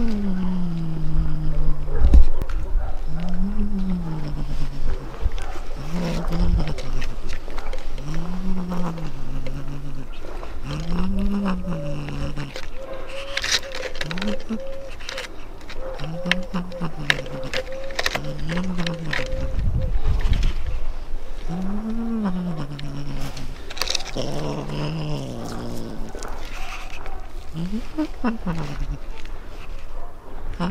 Mm-hmm. Ah.